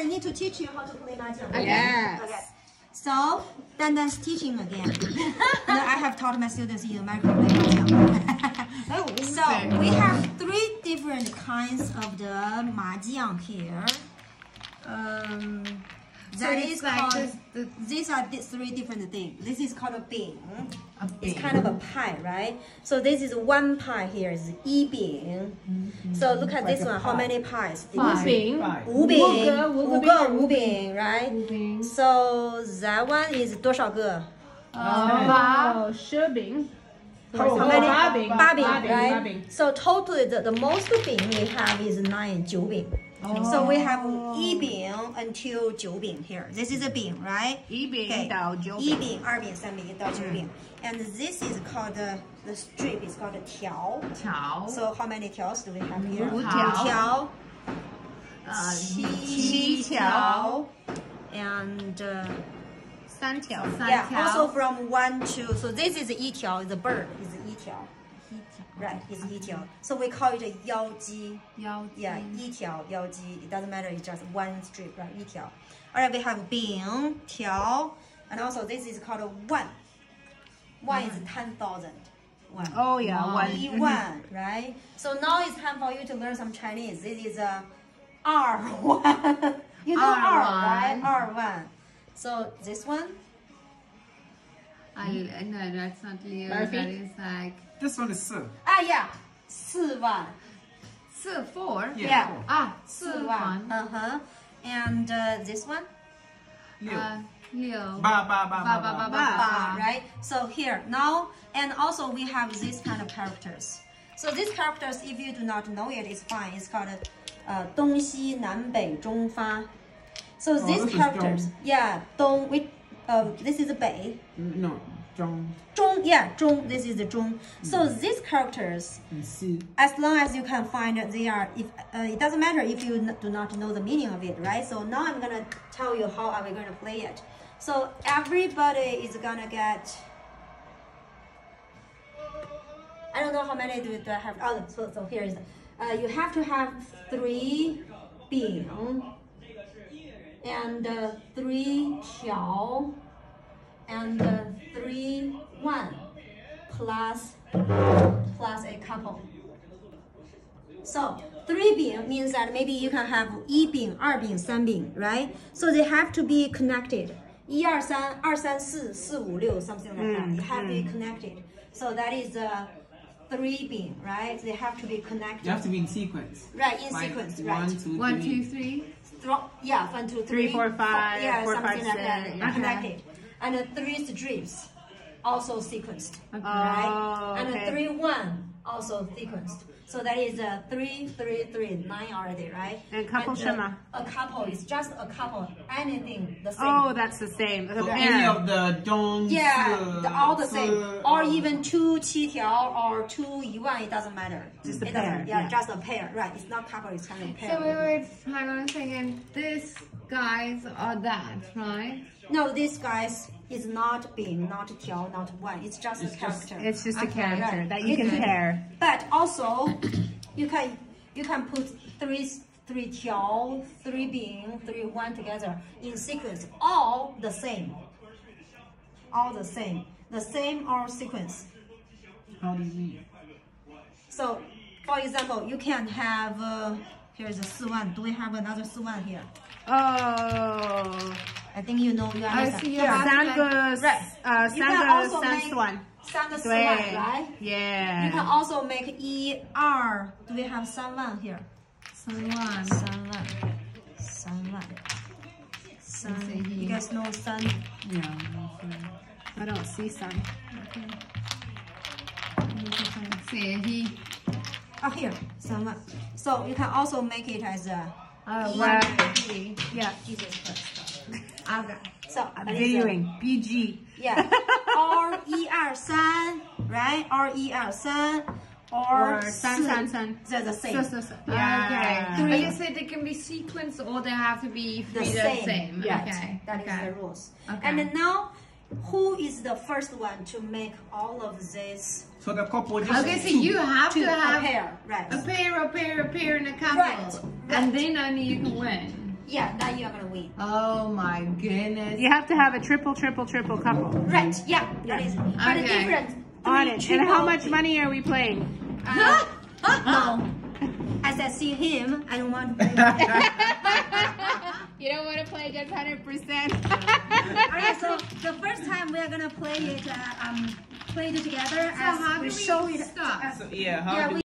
I need to teach you how to play mahjong. Yes. Okay. So, Dan Dan's teaching again. now I have taught my students in America play mahjong. so, we have three different kinds of the mahjong here. Um, that it's is like called, this- the- these are the three different things. This is called a bing. A It's bing. kind of a pie, right? So this is one pie here is 一饼. So look at Like this a one. How pie. many pies? Five. 饼， Five. 五饼，五个五个五饼五个五饼，right? 五饼 So that one is 多少个？呃，十饼， How How many? 八饼，八饼八饼，八 right? 饼。 So totally the, the most 饼 we have is nine 九饼. So we have 一饼 until 九饼 here. This is a 饼, right? 一饼 Okay. 到九饼。一饼、二饼、三饼到九饼. And this is called the, the strip is called 条.条 So how many 条 do we have here? 五条条呃七七条 and uh, 三条，三 yeah, 条。 also from one to so this is 一条 the bird is 一条 right is 一条 so we call it a 腰鸡腰 yeah 一条腰鸡 it doesn't matter it's just one strip right 一条 all right we have 饼条 and also this is called a one one is 10,000 one Oh yeah, one. 一万 right so now it's time for you to learn some Chinese this is a R one you know R R1. right R one so this one I no, that's not Leo. Murphy? That is like This one is 四 Ah, yeah. 四万. 四 four. Yeah. four. 啊，四四万. one. Uh-huh. And uh, this one? 六呃，六。八八八八八八八Ba,八。 right? So here, now, and also we have this kind of characters. So these characters, if you do not know it, it's fine. It's called uh, 东西南北中发. So Oh, these this is characters, Dong. yeah, 东, we, this is a bei. No, zhong. Zhong, yeah, zhong. This is the zhong. So mm. these characters, as long as you can find they are, if uh, it doesn't matter if you do not know the meaning of it, right? So now I'm gonna tell you how are we gonna play it. So everybody is gonna get. I don't know how many do, do I have. Oh, so, so here is. Uh, you have to have three Bing and uh, three qiao and uh, three one plus plus a couple. So three 饼 means that maybe you can have 一饼、二饼、三饼, right? So they have to be connected. 一二三、二三四、四五六, something like that. They have to be connected. So that is uh, three 饼, right? They have to be connected. You have to be in sequence Right, in Like, sequence, one, right? two, One, three. two, three. Yeah, one, two, Three, three, four, five, yeah, four, something five, like that. Okay. Connected. And uh, three strips, also sequenced. Okay. right? Oh, And okay. three one also sequenced. So that is a three, three, three, nine already, right? And couple shema. A couple is just a couple. Anything the same. Oh, that's the same. The so any of the dong. Yeah, the, all the same. Uh, or even two qi or two yuan, it doesn't matter. Just a it pair. Yeah, yeah, just a pair, right? It's not couple, it's kind of pair. So we were, hang on a second. This guys are that, right? No, these guys it's not Bing, not Tiao, not one. It's just it's a character. Just, it's just a character right. that you can pair. But also, you can you can put three three Tiao, three Bing, three one together in sequence, all the same, all the same, the same or sequence. How do you mean? So, for example, you can have. Uh, here's a Siwan. Do we have another Siwan here? Oh. I think you know you I understand. see you Here. have Right. 三个 Right. 呃 You 三 can 个 also 三 make 四万。三个四万, 对 right? Yeah. You can also make 一二. Do we have 三万 here? 三万。三万，三万，三。 Let's see You here. guys know 三 Yeah. I don't see some. See he. Oh, here 三万. So you can also make it as a Uh, 一 well, 一 yeah. Jesus Christ. Okay. So I'm that is a- videoing. BG. Yeah. or 一二三 right? Or 一二三 or Or 三三三。 They're the same. So, so, so. Yeah. Okay. Three. But you said they can be sequenced or they have to be The three same. the same. Right. Okay. That is okay. the rules. Okay. And then now, who is the first one to make all of this? So the couple just Okay, so two. you have Two, to a have pair, right? a pair, a pair, a pair, and a couple. Right, right. And then only you can win. yeah, then you are gonna win. Oh my goodness. You have to have a triple, triple, triple couple Right, yeah, that is. But the Okay. difference. on three it. And how triple- much money are we playing? Uh, no. As I see him, I don't want to play. You don't want to play just 100%. Alright, so the first time we are gonna play it, uh, um, play it together So how as do we we show it. stop? uh, So, yeah, how yeah, do we